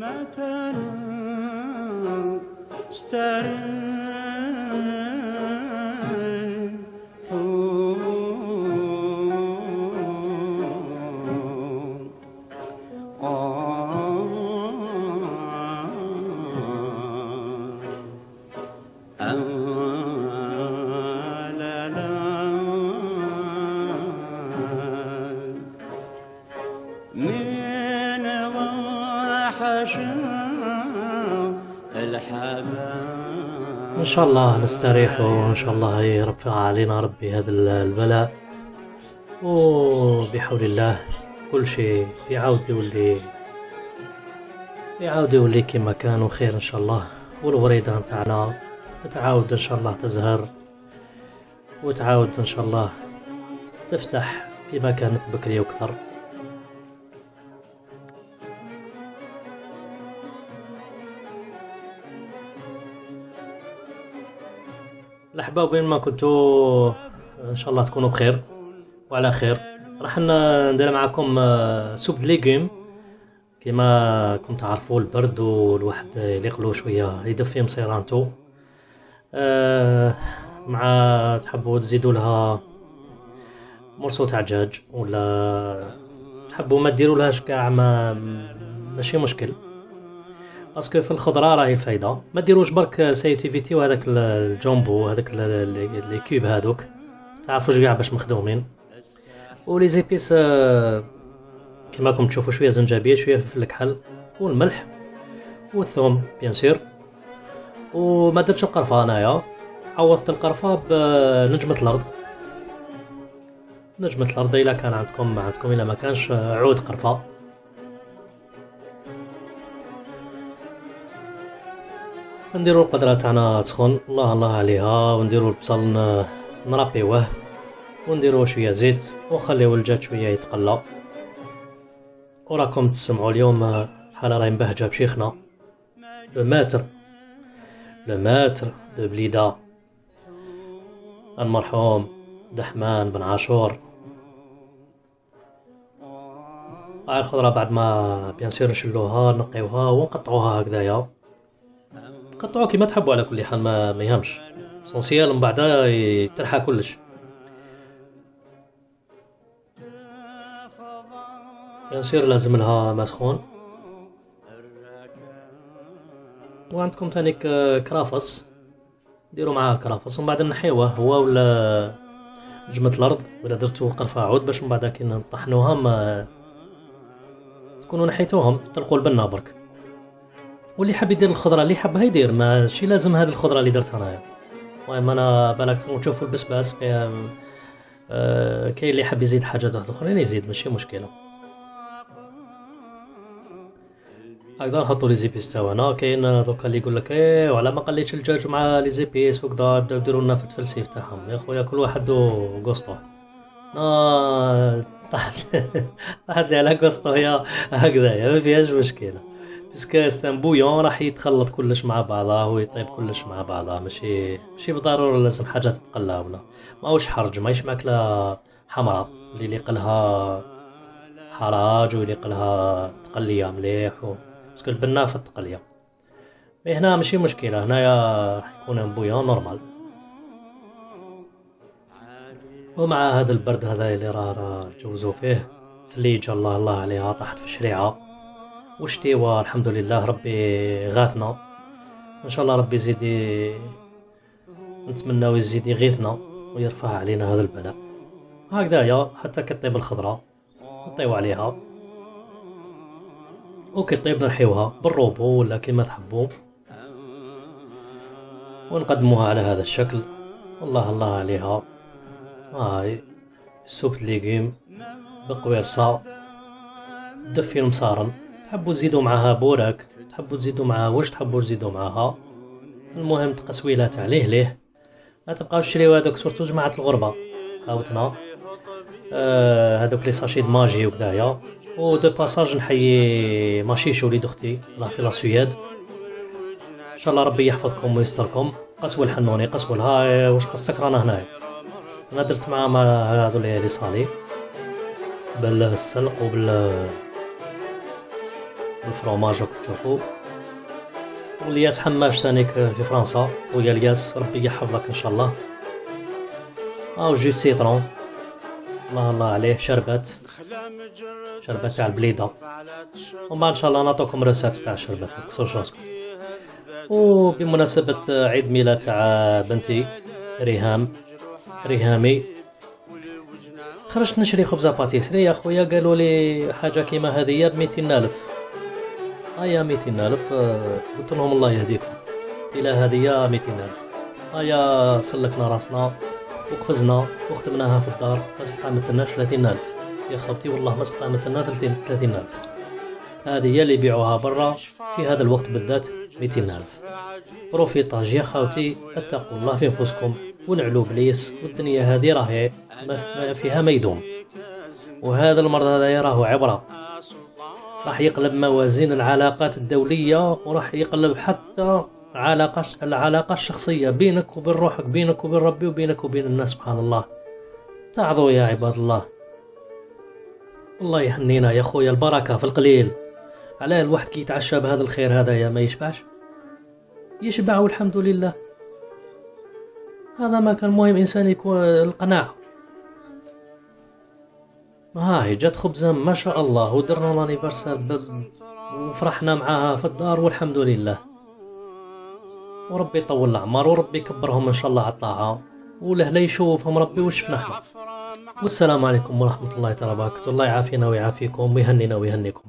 من إن شاء الله نستريح وإن شاء الله يرفع علينا ربي هذا البلاء. وبحول الله كل شيء يعاود يولي يعاود يولي كما كان وخير إن شاء الله. والوريدة نتاعنا تعاود إن شاء الله تزهر. وتعاود إن شاء الله تفتح كما كانت بكري وكثر الأحباب وين ما كنتوا إن شاء الله تكونوا بخير وعلى خير. راح ندير معكم آه، سوب ليغوم كما كنت تعرفوا البرد والواحد يليق شوية يدفي مصيرانتو أه مع تحبوا تزيدوا لها مرسو تاع دجاج ولا تحبوا ما ديروا لهاش كاع ما ماشي مشكل. parce que في الخضرة راهي فايدة. ما ديروش برك سيتيفيتي وهذاك الجومبو هذاك les cubes هذوك تعرفوش كاع باش مخدومين. و les épices كما راكم تشوفوا شوية زنجبيل شوية فلفل الكحل والملح والثوم bien sûr وما درتش القرفة انايا عوضت القرفة بنجمه الأرض. نجمة الأرض إلا كان عندكم عندكم إلا ما كانش عود قرفة. نديرو القدرة تاعنا تسخن الله الله عليها. ونديرو البصل نرابيوه ونديرو شوية زيت. ونخليو الدجاج شوية يتقلى. وراكم تسمعوا اليوم الحالة راهي مبهجة بشيخنا. le maître. le maître de Blida. المرحوم دحمان بن عاشور. هاي الخضرة بعد ما bien sûr نشلوها نقيوها ونقطعوها هكذايا. قطعوه كيما تحبوا على كل حال ما, ما يهمش. l'essentiel من بعدا يترحى كلش. bien لازم لها ما سخون وعندكم تاني كرافس. ديروا معاه كرافس. ومن بعد نحيوه هو ولا نجمة الأرض ولا درتو قرفة عود باش من بعد كي نطحنوها ما تكونوا نحيتوهم. تلقوا البنا برك. واللي حاب يدير الخضرة اللي حابها يدير ماشي لازم هذه الخضرة اللي درتها أنايا. المهم أنا بالك نشوفوا البسباس آه كاين اللي حاب يزيد حاجات واحدة اخرين يزيد ماشي مشكلة. هكذا نحطوا لي زيبيس تاعنا كاين دوكا اللي يقول لك إيه وعلى ما قليتش الدجاج مع لي زيبيس وكذا بداو يديروا لنا في التفلسيف تاعهم. يا خويا كل واحد وقسطو نا طحت طحت لي على قسطو هي هكذا ما فيهاش مشكلة. parce que c'est un bouillon راح يتخلط كلش مع بعضه ويطيب كلش مع بعضه. ماشي ماشي بالضروره لازم حاجة تتقلى ولا ماهوش حرج ماهيش ماكلة حمراء اللي يليق لها حراج ويليق لها تقلية مليح و... parce que البنا في التقليه mais هنا ماشي مشكلة. هنايا يكون bouillon normal. ومع هذا البرد هذا اللي راه راه جوزو فيه. ثليج الله الله عليها طاحت في الشريعة. وشتيوا الحمد لله ربي غاثنا. إن شاء الله ربي يزيد نتمناو يزيد يغيثنا ويرفع علينا هذا البلاء. هكذايا حتى كطيب الخضرة نطيو عليها. وكطيب نرحيوها بالروبو ولا كيما تحبوا. ونقدموها على هذا الشكل. الله الله عليها. هاي سوب ليغيم بقويرصة دفي المصارن تحبوا تزيدوا معاها بورك؟ تحبوا تزيدوا معاها واش تحبوا تزيدوا معاها؟ المهم تقسويلات عليه ليه؟ ما تبقاوش تشريو هذوك سورتو جماعة الغربة. خاوتنا آه هذوك لي ساشي ماجي وكدايا و دو باساج نحيي ماشيشو وليد أختي الله في لاسوياد إن شاء الله ربي يحفظكم ويستركم. قسوة الحنوني قسوة لها. واش خاصك رانا هنايا أنا درت معاهم هذو لي صالي. بالسلق وبال الفرماج راكم تشوفوا والياس حماش تانيك في فرنسا. خويا الياس ربي يحفظك إن شاء الله. أو جو سيترون. الله الله عليه. شربات شربات تاع البليدة. وما إن شاء الله نعطيكم رسات تاع الشربات ما تكسرش راسكم. وبمناسبة عيد ميلاد تاع بنتي ريهام. ريهامي. خرجت نشري خبزه باتيسري يا خويا قالوا لي حاجة كيما هذه ب 200000 ايا ميتين ألف آه، قلت لهم الله يهديكم. إلى هديه ميتين ألف. ايا سلكنا رأسنا وقفزنا وخدمناها في الدار ما استقامتنا ثلاثين ألف. يا خبتي والله ما استقامتنا ثلاثين ألف. هذه هي اللي يبيعوها برا في هذا الوقت بالذات ميتين ألف. بروفيطاج يا خاوتي اتقوا الله في أنفسكم ونعلو بليس والدنيا هذه راهي ما فيها ما يدوم وهذا المرض هذا راهو عبرة. راح يقلب موازين العلاقات الدولية وراح يقلب حتى علاقة العلاقة الشخصية بينك وبين روحك بينك وبين ربي وبينك وبين الناس سبحان الله. تعظوا يا عباد الله. الله يهنينا يا خويا البركة في القليل. علاه الواحد كي يتعشى بهذا الخير هذا يا ما يشبعش؟ يشبع والحمد لله. هذا ما كان مهم إنسان يكون القناعة هاي جات خبزة ما شاء الله ودرنا لانيفرسال وفرحنا معاها في الدار والحمد لله. وربي يطول الأعمار وربي يكبرهم إن شاء الله على الطاعة. ولهلا يشوفهم ربي وشفنا إحنا. والسلام عليكم ورحمة الله وبركاته. الله يعافينا ويعافيكم ويهنينا ويهنيكم.